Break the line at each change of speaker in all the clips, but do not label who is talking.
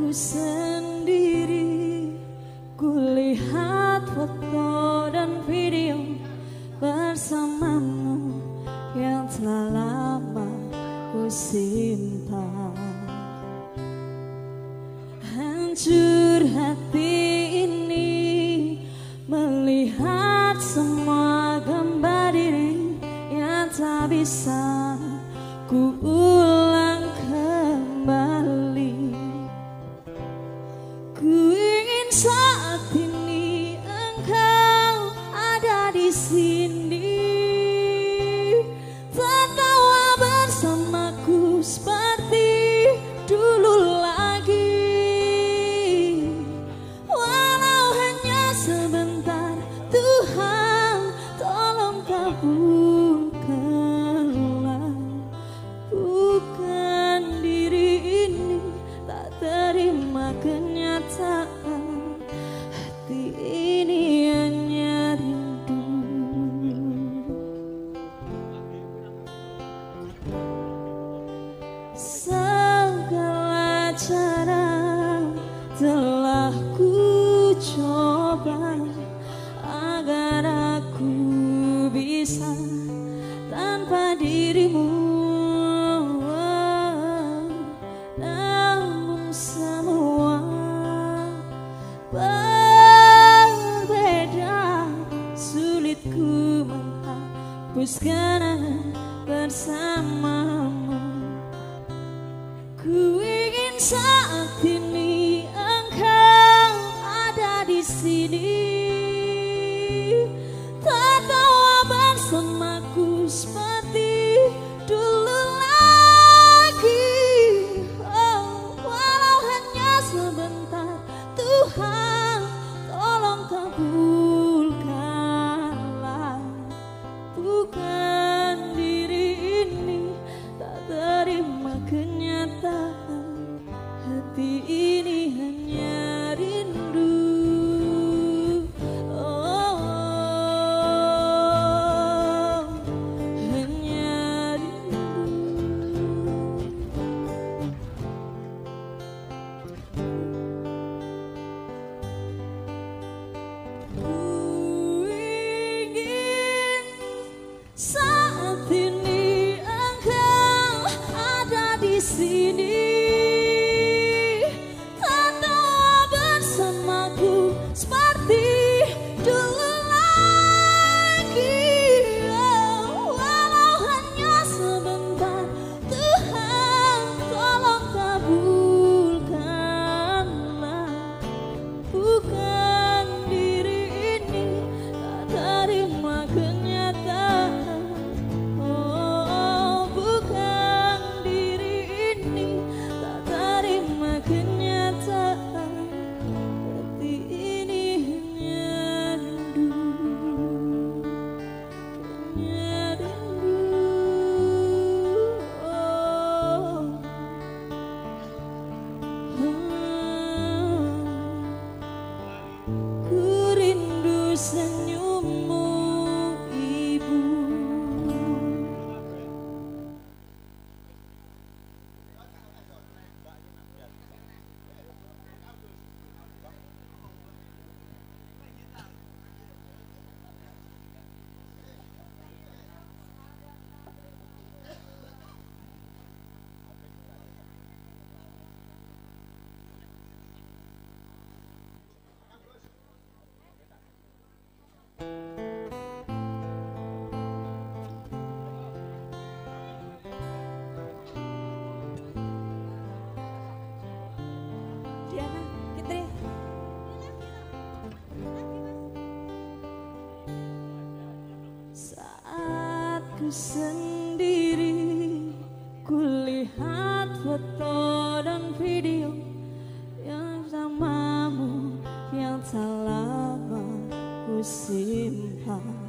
aku sendiri Kulihat foto dan video bersamamu Yang telah lama ku simpan. Hancur hati sun. ku coba agar aku bisa tanpa dirimu. Namun semua berbeda sulit ku menghapuskan bersamamu. Ku ingin saat spite sendiri Kulihat foto dan video Yang samamu yang tak lama ku simpan.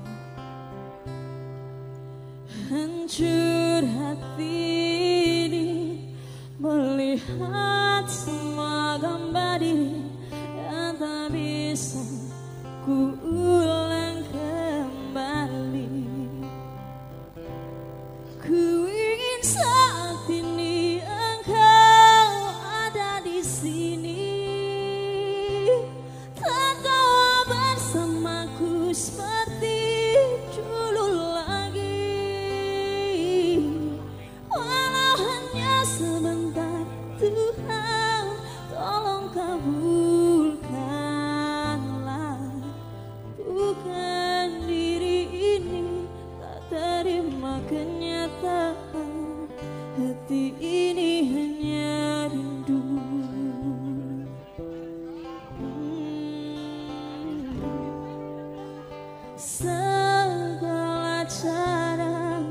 segala cara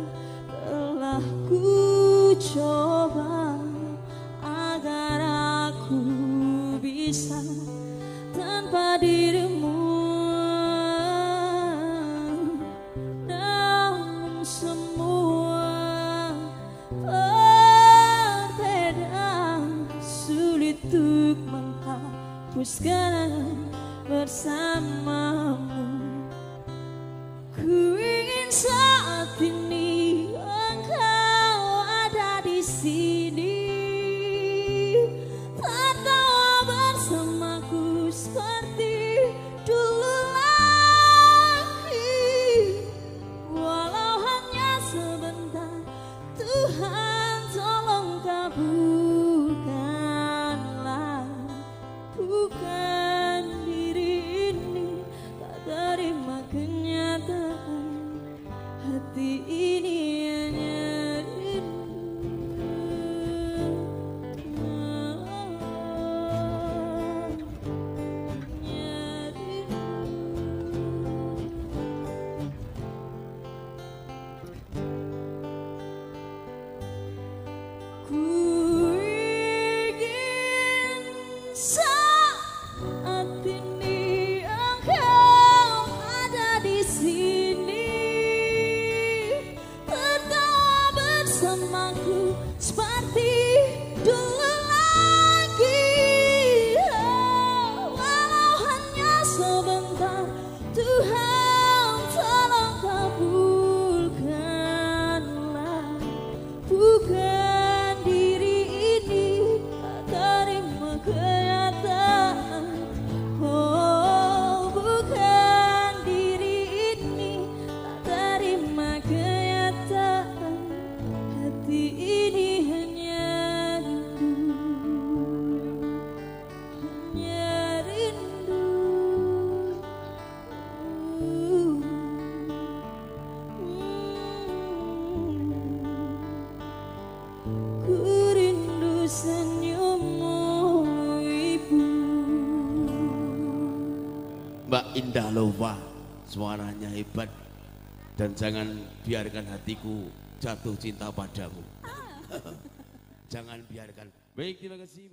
telah ku coba. inside. ini bersamaku seperti dulu.
Mbak Indah Lova suaranya hebat dan jangan biarkan hatiku jatuh cinta padamu. jangan biarkan. Baik, terima kasih.